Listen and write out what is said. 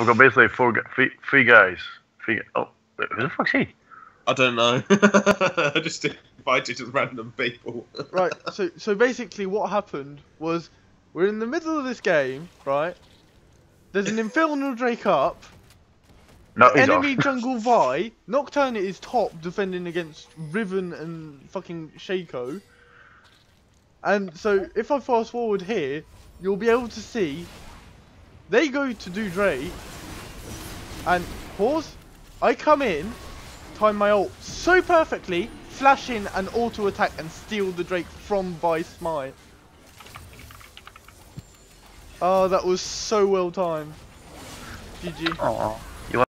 I've got basically four, three, three guys. Three, gu- oh, wait, who the fuck's he? I don't know. I just invited just random people. Right. So so basically, what happened was we're in the middle of this game, right? There's an Infernal Drake up. No, he's Enemy off. Jungle Vi. Nocturne is top defending against Riven and fucking Shaco. And so if I fast forward here, you'll be able to see they go to do Drake. And pause. I come in, time my ult so perfectly, flash in and auto attack and steal the Drake from Vi Smite. Oh, that was so well timed. GG. Aw.